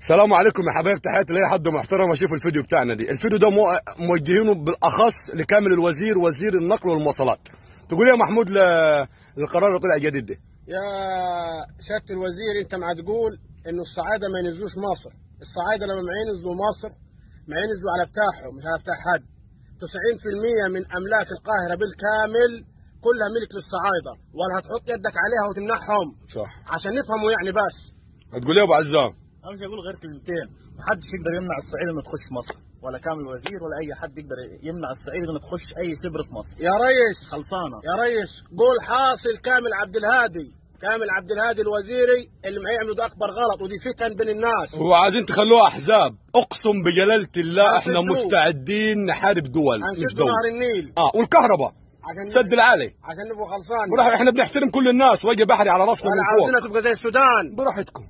السلام عليكم يا حبايب تحياتي لأي حد محترم أشوف الفيديو بتاعنا دي. الفيديو ده مو- موجهينه بالأخص لكامل الوزير وزير النقل والمواصلات. تقول يا محمود ل- للقرار اللي طلع جديد ده يا سيادة الوزير أنت ما تقول إنه الصعايدة ما ينزلوش مصر. الصعايدة لما ما ينزلوا مصر ما ينزلوا على بتاعهم مش على بتاع حد. 90% من أملاك القاهرة بالكامل كلها ملك للصعايدة ولا هتحط يدك عليها وتمنعهم صح. عشان نفهموا يعني بس. هتقول إيه يا أبو عزام أنا مش هقول غير كلمتين. محدش يقدر يمنع الصعيد إنه تخش مصر ولا كامل وزير ولا أي حد يقدر يمنع الصعيد إنه تخش أي شبر في مصر. يا ريس. خلصانة. يا ريس قول حاصل كامل عبد الهادي. كامل عبد الهادي الوزيري اللي ما يعملوا ده أكبر غلط ودي فتن بين الناس. وعايزين تخلوها أحزاب. أقسم بجلالة الله إحنا. مستعدين نحارب دول. مش دول نهر النيل. آه والكهرباء. عشان سد العالي. عشان نبقوا خلصان. وراح إحنا بنحترم كل الناس وجه بحري على راسنا ولا من فوق. عاوزينها تبقى زي السودان. براحتكم.